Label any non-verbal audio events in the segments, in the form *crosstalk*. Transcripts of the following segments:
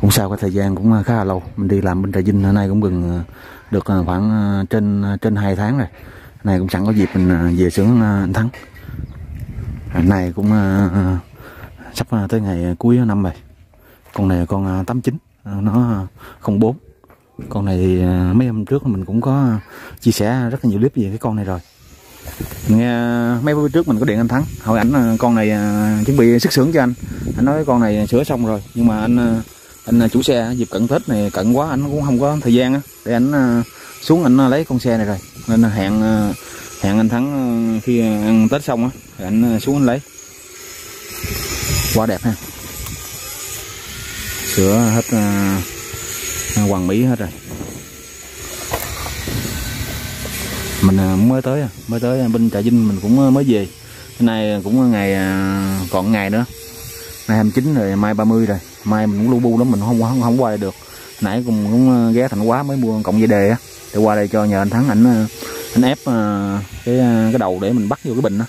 cũng sau cái thời gian cũng ờ, khá là lâu. Mình đi làm bên trà vinh, hôm nay cũng gần ờ, được ờ, khoảng trên trên hai tháng rồi. Này cũng chẳng có dịp mình về xưởng anh thắng. Này cũng sắp tới ngày cuối năm rồi. Con này con 89 nó không bốn. Con này thì mấy hôm trước mình cũng có chia sẻ rất là nhiều clip về cái con này rồi. Nghe mấy bữa trước mình có điện anh thắng. Hỏi ảnh con này chuẩn bị xuất xưởng cho anh. Anh nói con này sửa xong rồi, nhưng mà anh anh à, chủ xe à, dịp cận tết này cận quá, anh cũng không có thời gian á. Để anh à, xuống anh lấy con xe này rồi. Nên hẹn hẹn anh thắng khi ăn tết xong á thì anh xuống anh lấy. Quá đẹp ha. Sửa hết hoàng mỹ hết rồi. Mình mới tới mới tới bên trà vinh mình cũng mới về. Cái này cũng ngày còn ngày nữa nay 29 rồi mai 30 rồi. Mai mình cũng lu bu lắm mình không không không qua đây được. Nãy cũng, cũng ờ, ghé thành quá mới mua cộng dây đề á. Để qua đây cho nhờ anh thắng ảnh ờ, anh ép ờ, cái cái đầu để mình bắt vô cái bình đó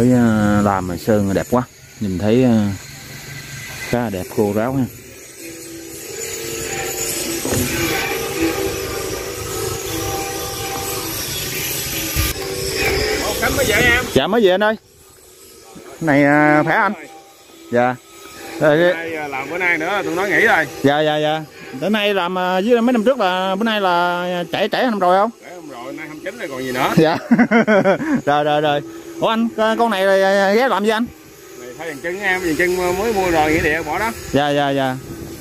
mới làm mà sơn đẹp quá. Nhìn thấy khá là đẹp khô ráo ha. Mới về em dạ mới về anh ơi. Này khỏe anh. Dạ. Nay làm bữa nay nữa tôi nói nghỉ rồi. Dạ dạ dạ. Tới nay làm với mấy năm trước là bữa nay là chảy chảy năm rồi không? Chảy năm rồi nay 29 rồi còn gì nữa. Dạ. *laughs* Rồi rồi rồi ủa anh con này ghé làm gì anh? Này thay dàn chân em dàn chân mới mua rồi nghĩa địa bỏ đó. Dạ dạ dạ.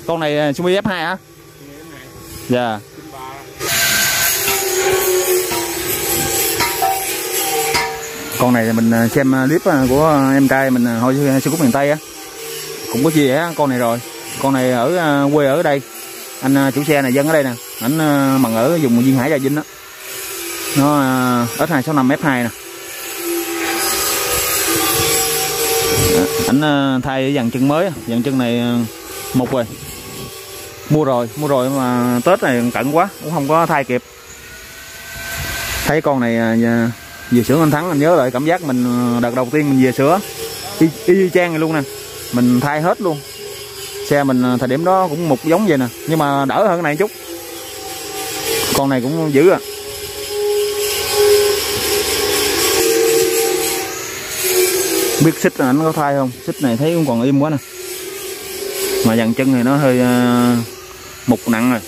Con này Sumi F2 hả? Dạ. Con này mình xem clip của em trai mình hồi sư cúc miền tây á. Cũng có chia sẻ con này rồi. Con này ở quê ở đây. Anh chủ xe này dân ở đây nè. Ảnh bằng ở vùng duyên hải trà vinh đó nó s hai sáu năm f 2 nè ảnh ờ, thay dàn chân mới dàn chân này ờ, một rồi. Mua rồi mua rồi mà tết này cận quá cũng không có thay kịp. Thấy con này ờ, về sửa anh thắng anh nhớ lại cảm giác mình đợt đầu tiên mình về sửa. Y, y chang này luôn nè. Mình thay hết luôn. Xe mình thời điểm đó cũng một giống vậy nè nhưng mà đỡ hơn này chút. Con này cũng dữ à. Biết xích là anh có thai không? Xích này thấy cũng còn im quá nè. Mà dàn chân thì nó hơi uh, mục nặng rồi.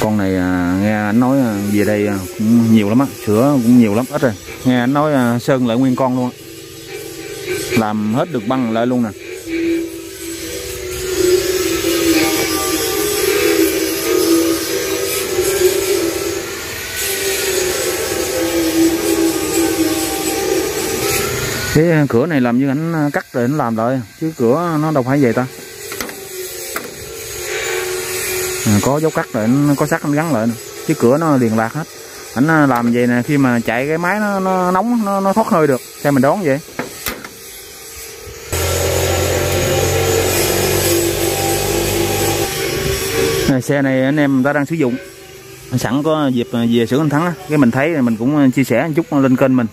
Con này à, nghe anh nói à, về đây à, cũng nhiều lắm á. Sữa cũng nhiều lắm. Ít rồi. Nghe anh nói à, sơn lại nguyên con luôn á. Làm hết được băng lại luôn nè. Cái cửa này làm như anh à, cắt rồi anh làm lại chứ cửa nó đâu phải vậy ta. À, có dấu cắt rồi anh có sắt anh gắn lại chứ cửa nó liền lạc hết. Anh à, làm vậy nè khi mà chạy cái máy nó, nó nóng nó, nó thoát hơi được xe mình đón vậy? Xe này anh em ta đang sử dụng. Sẵn có dịp à, về xưởng anh thắng cái mình thấy mình cũng chia sẻ một chút lên kênh mình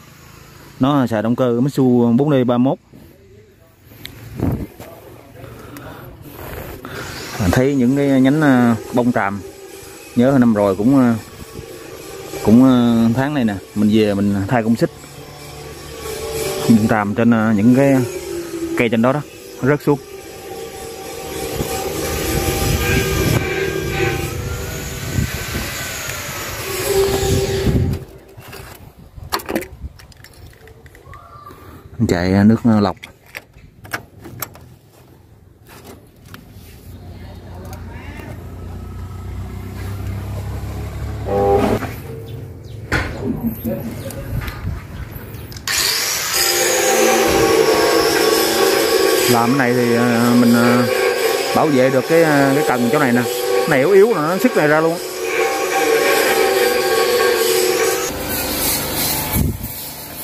nó xài động cơ Mitsu 4D31 thấy những cái nhánh à, bông tràm, nhớ năm rồi cũng à, cũng à, tháng này nè, mình về mình thay công xích. Bông tràm trên những cái cây trên đó đó, rớt xuống. Chạy nước lọc. Làm cái này thì ờ, mình ờ, bảo vệ được cái ờ, cái cần chỗ này nè. Cái này yếu yếu là nó sức này ra luôn.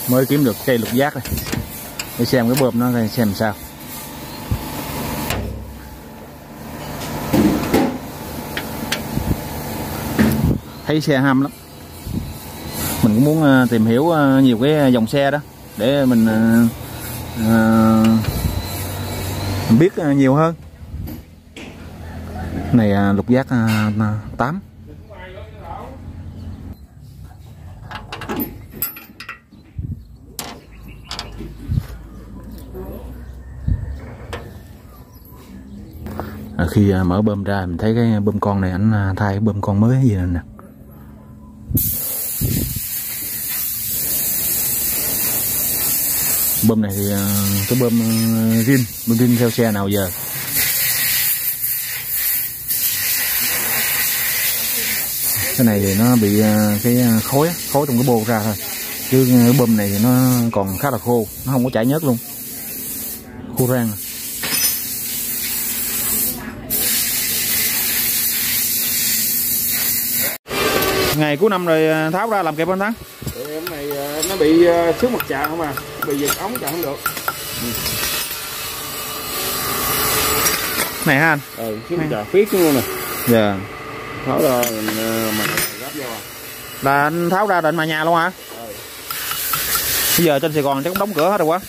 Mới kiếm được cây lục giác này để xem cái bơm nó xem sao. Thấy xe ham lắm. Mình cũng muốn ờ, tìm hiểu ờ, nhiều cái dòng xe đó để mình à, biết nhiều hơn. Này lục giác 8 à, khi à, mở bơm ra mình thấy cái bơm con này anh à, thay cái bơm con mới gì nè. Bơm này thì à, cái bơm à, rin bơm rin theo xe nào giờ? Cái này thì nó bị à, cái à, khối khối trong cái bô ra thôi. Chứ cái bơm này thì nó còn khá là khô nó không có chảy nhớt luôn. Khô rang ngày cuối năm rồi à, tháo ra làm kịp anh thắng. Em này ờ, nó bị xước mặt chà không à? Bị giật ống chà không được. Này ha anh. Ừ xước mặt chà phiết luôn nè. Dạ. Tháo ra mình ờ, mà gấp vô à. Là anh tháo ra định mà nhà luôn hả? Ừ. bây giờ trên sài gòn chắc cũng đóng cửa hết rồi quá.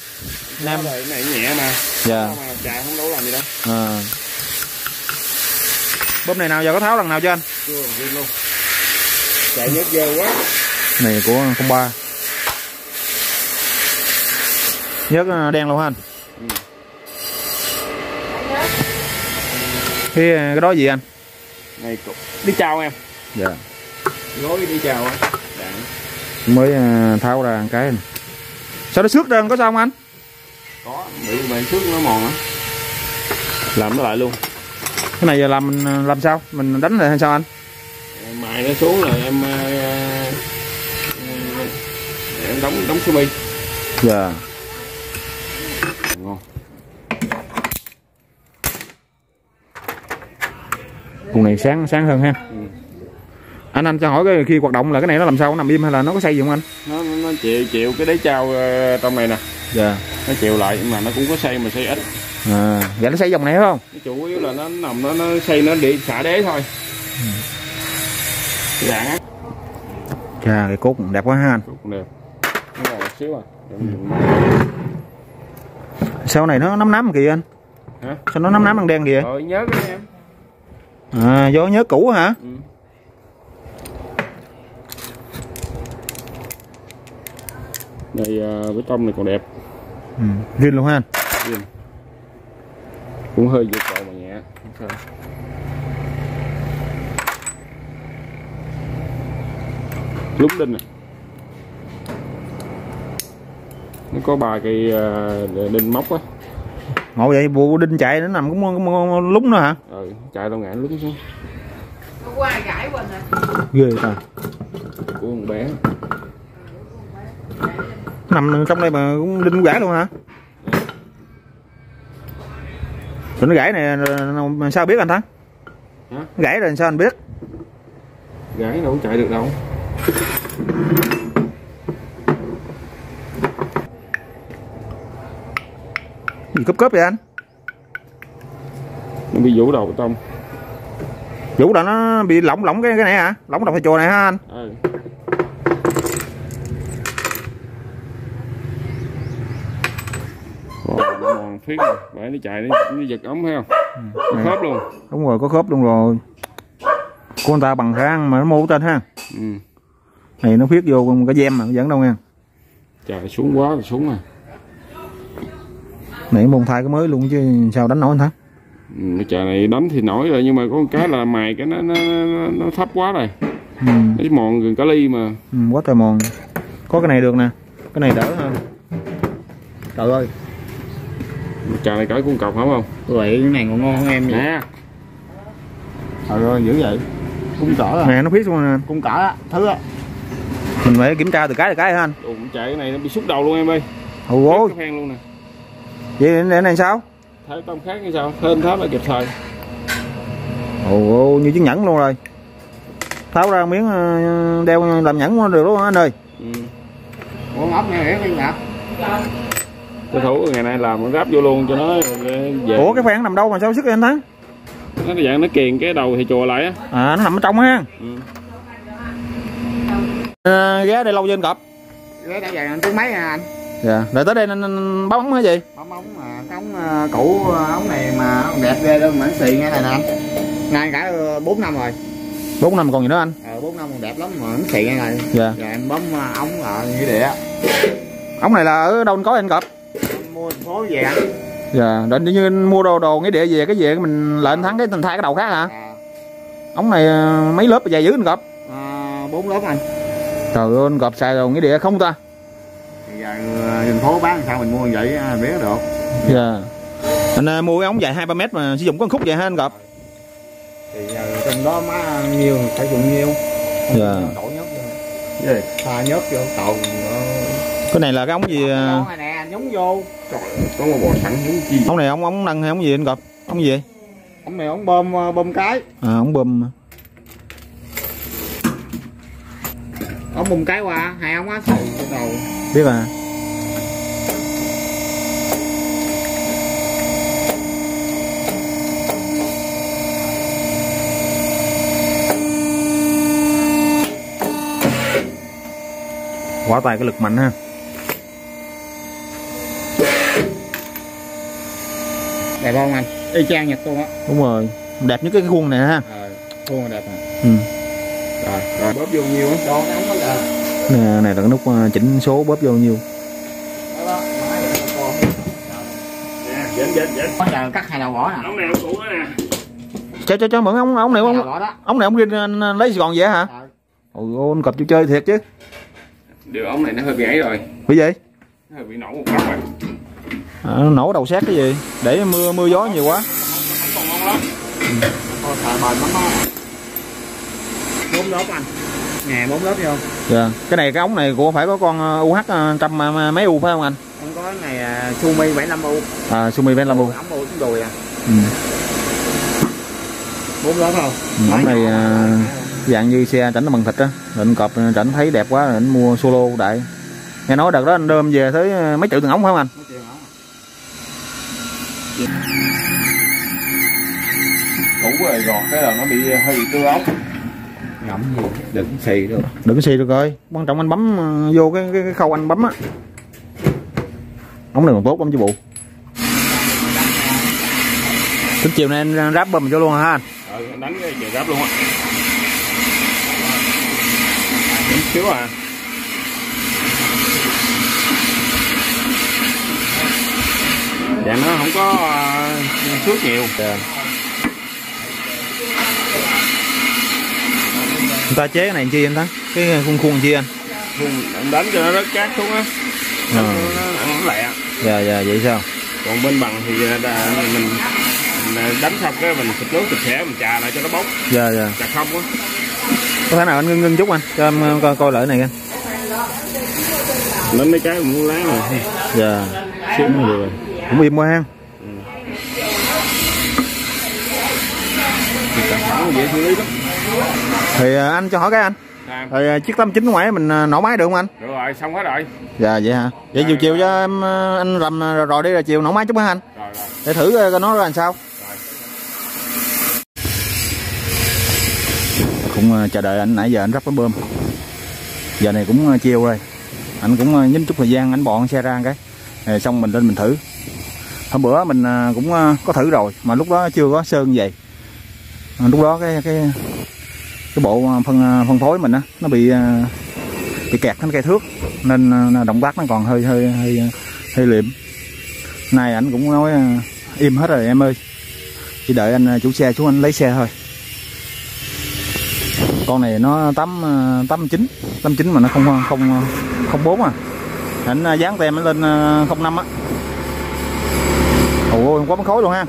Nam rồi cái này nhẹ mà. Dạ. Mà chà không đâu làm gì đâu. À. bơm này nào giờ có tháo lần nào cho anh? Chưa luôn chạy nhớt dơ quá. Này của con ba. Nhớt ờ, đen luôn hả anh? Ừ. cái ờ, cái đó gì anh? Này đi chào em. Dạ. Gối đi chào á Đạn. mới ờ, tháo ra một cái này. sao nó xước ra có sao không anh? Có bị bệnh xước nó mòn á. Làm nó lại luôn. Cái này giờ làm mình làm sao? Mình đánh lại hay sao anh mài nó xuống rồi em ờ, ờ, em đóng đóng sơ mi dạ. Ngon. Cùng này sáng sáng hơn ha. Ừ. anh anh cho hỏi cái khi hoạt động là cái này nó làm sao? Nó nằm im hay là nó có xây gì không anh? Nó nó, chịu chịu cái đế trao ờ, trong này nè. Dạ. Nó chịu lại nhưng mà nó cũng có xây mà xây ít. À vậy nó xây dòng này phải không? Chủ yếu là nó nằm nó nó xây nó đi xả đế thôi. Cái á chà cái cũng đẹp quá ha. Anh cũng đẹp. Nó một xíu à. Sao này nó nắm nắm kìa anh? Hả? Sao nó nắm nắm bằng đen kìa? Rồi nhớ cái em. À do nhớ cũ hả? Ừ. này ờ, bê tông này còn đẹp. Ừ. riêng luôn ha anh. Nhìn. cũng hơi vượt cầu mà nhẹ. Không lúng đinh này nó có ba cây ờ, đinh móc á. Ngộ vậy bộ đinh chạy nó nằm cũng cũng lúng nữa hả? Ừ, chạy tao ngã lúng xuống qua gãi quỳnh à ghê ta. Của con bé. Nằm trong đây mà cũng đinh gãy luôn hả? Rồi nó gãy này sao biết anh thắng gãy rồi sao anh biết? Gái đâu có chạy được đâu gì cúp cúp vậy anh nó bị vũ đầu tông vũ là nó bị lỏng lỏng cái cái này hả lỏng đồng thầy chùa này hả anh ừ. Phiết rồi. Vậy nó chạy nó, nó giật ống thấy không? Nó khớp luôn. đúng rồi có khớp luôn rồi người ta bằng khả năng mà nó mô tên ha Ừ. này nó viết vô cái gem mà vẫn đâu nha Chạy xuống quá xuống à. này môn thai cái mới luôn chứ sao đánh nổi anh thắng Ừ, cái chạy này đánh thì nổi rồi nhưng mà có một cái là mài cái nó nó, nó, thấp quá rồi. ừ. Nó mòn gần cả ly mà. ừ, quá trời mòn có cái này được nè cái này đỡ hơn trời ơi Chạy này cởi cuốn cọc phải không? vậy cái này còn ngon hơn em vậy Nè. trời ơi dữ vậy cung cỡ à nè nó viết luôn nè cung cỡ á thứ á mình phải kiểm tra từ cái từ cái hả anh Ủa, chạy cái này nó bị xúc đầu luôn em ơi. ôi Ôi. Cái luôn nè. vậy để này sao Thấy tông khác như sao? Hên tháo là kịp thời. ồ như chiếc nhẫn luôn rồi tháo ra miếng ờ, đeo làm nhẫn cũng được đúng không anh ơi ừ. ủa ốc này hiểu cái ngập cái thủ ngày nay làm nó ráp vô luôn cho nó về ủa cái phan nằm đâu mà sao sức anh thắng nó dạng nó kiền cái đầu thì chùa lại á à nó nằm ở trong ha ừ. À, ghé đây lâu chưa anh cọp cái đã vậy tiếng mấy à anh? Dạ. Rồi tới đây anh, anh báo ống cái gì ống ống mà cái ống ờ, cũ ờ, ống này mà ống đẹp ghê luôn mà nó xì nghe này nè anh. Nay cả ờ, bốn năm rồi. Bốn năm còn gì nữa anh? Ờ bốn năm còn đẹp lắm mà nó xì nghe này. Dạ. Giờ em bấm ờ, ống ở như địa ống này là ở đâu anh có anh cọp Em mua thành phố về anh. Dạ rồi như anh mua đồ đồ nghĩa địa về cái về mình lại anh thắng cái thành thay cái đầu khác hả? À, ống này ờ, mấy lớp dài dữ anh cọp à, bốn lớp anh trời ơi anh cọp xài đồ nghĩa địa không ta? Thì giờ ờ, thành phố bán sao mình mua vậy à, biết được. Dạ. Anh ờ, mua cái ống dài hai ba mét mà sử dụng có khúc vậy ha anh cọp thì giờ trong đó má nhiêu phải dùng nhiêu dạ. Đổ nhớt vô. Gì pha nhớt vô. Tàu cái này là cái ống gì ờ, này nè nhúng vô. Trời ơi, có một bò sẵn muốn chi ống này ống ống nâng hay ống gì anh cọp ống gì vậy? Ống này ống bơm ờ, bơm cái. À ống bơm ống bơm cái qua hai ống á trên đầu biết à quá tài cái lực mạnh ha. Đẹp không anh? Y chang nhật luôn á. Đúng rồi. Đẹp như cái khuôn này ha. Ờ khuôn đẹp nè ừ. Rồi rồi bóp vô nhiêu đó là này, là cái nút ờ, chỉnh số bóp vô nhiêu. Vậy nè dễn dễn dễn có giờ cắt hai đầu vỏ nè. Ống này ống cũ đó nè cho cho cho mượn ống ống này đó. Ống này ống riêng anh lấy Sài Gòn về hả? Ờ. ôi ôi, anh cọp chưa chơi thiệt chứ. Điều ống này nó hơi bị ấy rồi. Bị gì? Nó hơi bị nổ một phát rồi. À, nó nổ đầu xét cái gì? Để mưa mưa gió nhiều quá. Còn ngon lắm con xài bền lắm á bốn lớp anh. Nè bốn lớp vô dạ. Cái này cái ống này của phải có con UH ờ, trăm ờ, mấy U phải không anh? Không có cái này à, Sumi 75 u. À Sumi Ven U. Ống u cũng đùi à? Ừ. bốn lớp không? Ừ, ống này dạng như xe chảnh nó bằng thịt á. Anh cọp chảnh thấy đẹp quá rồi anh mua solo đại. Nghe nói đợt đó anh đơm về tới mấy triệu tiền ống phải không anh? Mấy triệu hả? cũ rồi gọt cái là nó bị hơi bị tưa ống ngậm gì? Đừng xì được đừng xì được rồi. Quan trọng anh bấm ờ, vô cái, cái, cái khâu anh bấm á. Ống này còn tốt lắm chứ bộ tính chiều nay anh ráp bơm vô luôn hả anh? Anh đánh cái trời gáp luôn á. Chút xíu à. Dạ nó không có uh, xước nhiều người ta chế cái này chi anh ta cái khuôn khuôn chi anh? Khuôn, đánh cho nó rớt cát xuống á. Ờ. nó, nó, nó lẹ. Dạ dạ vậy sao? Còn bên bằng thì à, đã, mình, mình đánh xong cái mình xịt nước xịt xẻ mình chà lại cho nó bốc. Dạ dạ. Chà không á. Có thể nào anh ngưng ngưng chút anh cho em ờ, coi coi lại này anh đến mấy cái muốn lá rồi dạ. Xíu rồi. Cũng im quá ha xử lý lắm. Thì ờ, anh cho hỏi cái anh. Làm. rồi ờ, chiếc 89 ngoài mình ờ, nổ máy được không anh? Được rồi xong hết rồi. Dạ vậy hả? Vậy chiều chiều cho em ờ, anh rầm rồi đi rồi chiều nổ máy chút hả anh? Rồi rồi. Để thử coi nó ra làm sao. Cũng ờ, chờ đợi anh nãy giờ anh rắp cái bơm. Giờ này cũng chiều rồi. Anh cũng nhín chút thời gian anh bọn xe ra cái. Rồi xong mình lên mình thử. Hôm bữa mình cũng có thử rồi mà lúc đó chưa có sơn vậy À, lúc đó cái cái cái bộ à, phân à, phân phối mình á, nó bị bị kẹt cái cây thước, nên động tác nó còn hơi hơi hơi hơi liệm. Nay anh cũng nói im hết rồi em ơi. Chỉ đợi anh chủ xe xuống anh lấy xe thôi. Con này nó tám tám chín tám chín mà nó không không không bốn à. Anh dán tem nó lên không năm á. Ôi quá bánh khối luôn ha.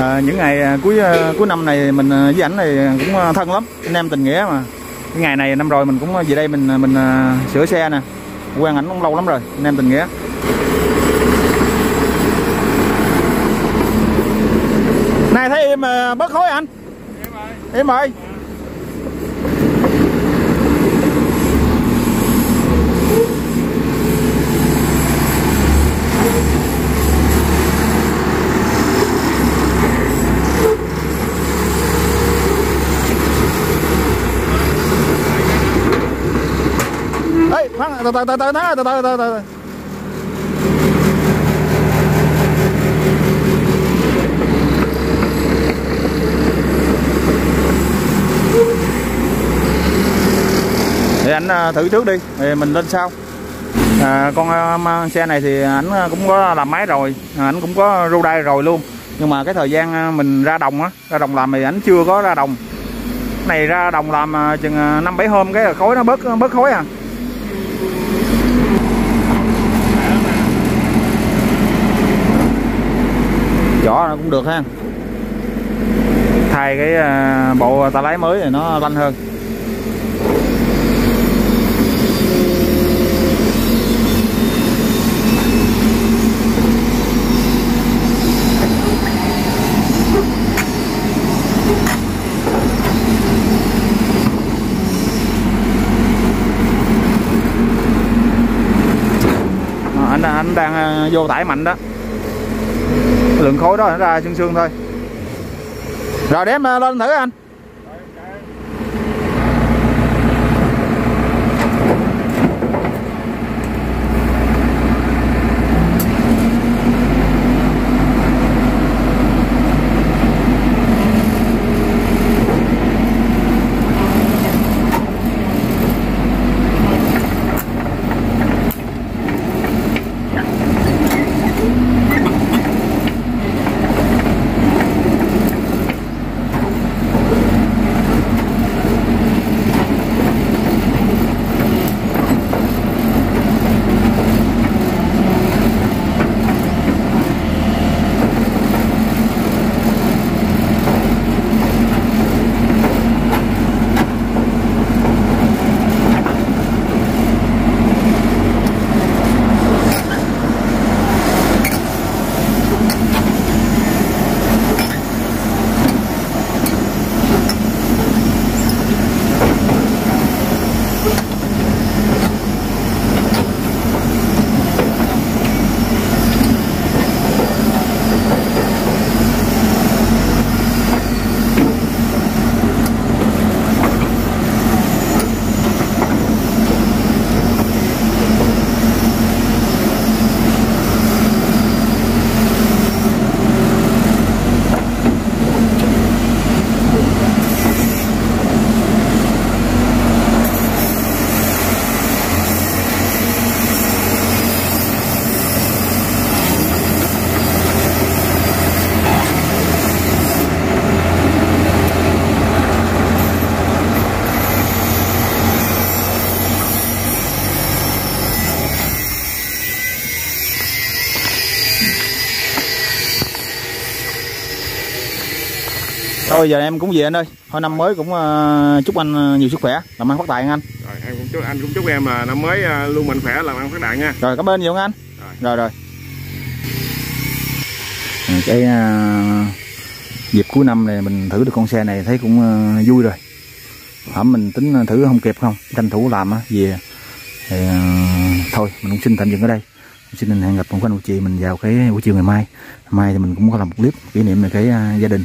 à, những ngày à, cuối à, cuối năm này mình à, với ảnh này cũng thân lắm anh em tình nghĩa mà. Cái ngày này năm rồi mình cũng về đây mình mình sửa xe nè. Quen ảnh cũng lâu lắm rồi anh em tình nghĩa. Này thấy em uh, bớt khối anh? Em ơi. Em ơi. Từ từ từ từ từ từ từ từ từ thì anh à, thử trước đi. Thì mình lên sau. À, con à, à, xe này thì ảnh cũng có làm máy rồi. Ảnh cũng có ru đai rồi luôn. Nhưng mà cái thời gian mình ra đồng á ra đồng làm thì ảnh chưa có ra đồng. Cái này ra đồng làm chừng năm bảy hôm cái khối nó bớt bớt khối à. Vỏ nó cũng được ha. Thay cái à, bộ ta lái mới thì nó lanh hơn. Ờ, anh anh đang à, vô tải mạnh đó lượng khối đó nó ra xương xương thôi. Rồi đem ờ, lên thử anh. Thôi giờ em cũng về anh ơi. Thôi năm mới cũng ờ, chúc anh ờ, nhiều sức khỏe. Làm ăn phát tài anh. Rồi em cũng chúc anh cũng chúc em là năm mới luôn mạnh khỏe làm ăn phát đạt nha. Rồi cảm ơn nhiều anh. Rồi. rồi rồi. Cái à, dịp cuối năm này mình thử được con xe này thấy cũng à, vui rồi. Hẳn mình tính thử không kịp không? Tranh thủ làm á về. Thì à, thôi mình cũng xin tạm dừng ở đây. Xin hẹn gặp con anh chị mình vào cái buổi chiều ngày mai. Mai thì mình cũng có làm một clip kỷ niệm về cái à, gia đình